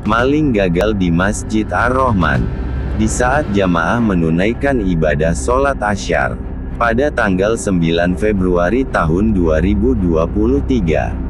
Maling gagal di Masjid Ar-Rahman. Di saat jamaah menunaikan ibadah sholat asyar. Pada tanggal 9 Februari tahun 2023.